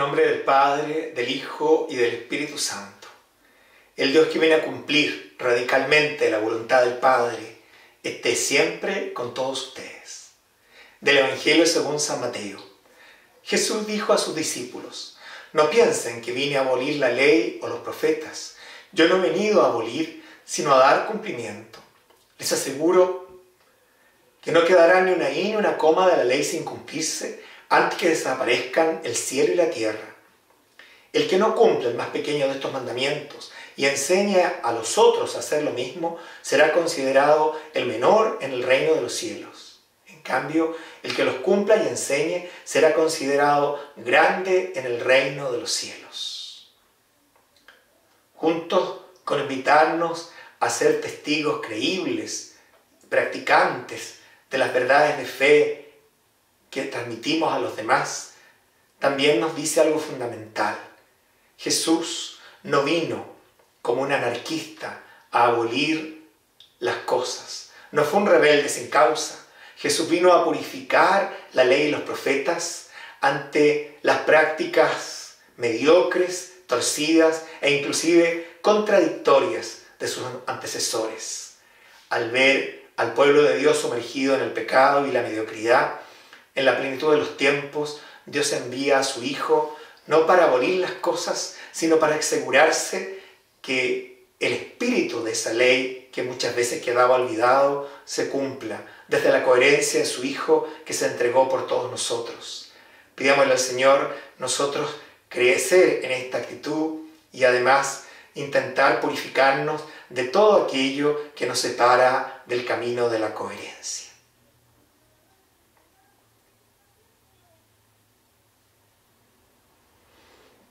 nombre del Padre, del Hijo y del Espíritu Santo. El Dios que viene a cumplir radicalmente la voluntad del Padre, esté siempre con todos ustedes. Del Evangelio según San Mateo. Jesús dijo a sus discípulos, no piensen que vine a abolir la ley o los profetas. Yo no he venido a abolir, sino a dar cumplimiento. Les aseguro que no quedará ni una i ni una coma de la ley sin cumplirse antes que desaparezcan el cielo y la tierra. El que no cumple el más pequeño de estos mandamientos y enseña a los otros a hacer lo mismo, será considerado el menor en el reino de los cielos. En cambio, el que los cumpla y enseñe será considerado grande en el reino de los cielos. Juntos con invitarnos a ser testigos creíbles, practicantes de las verdades de fe que transmitimos a los demás, también nos dice algo fundamental. Jesús no vino como un anarquista a abolir las cosas. No fue un rebelde sin causa. Jesús vino a purificar la ley y los profetas ante las prácticas mediocres, torcidas e inclusive contradictorias de sus antecesores. Al ver al pueblo de Dios sumergido en el pecado y la mediocridad, en la plenitud de los tiempos, Dios envía a su Hijo no para abolir las cosas, sino para asegurarse que el espíritu de esa ley, que muchas veces quedaba olvidado, se cumpla, desde la coherencia de su Hijo que se entregó por todos nosotros. Pidámosle al Señor nosotros crecer en esta actitud y además intentar purificarnos de todo aquello que nos separa del camino de la coherencia.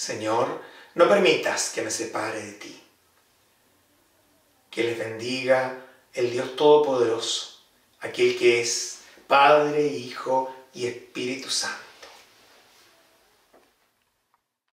Señor, no permitas que me separe de ti. Que les bendiga el Dios Todopoderoso, aquel que es Padre, Hijo y Espíritu Santo.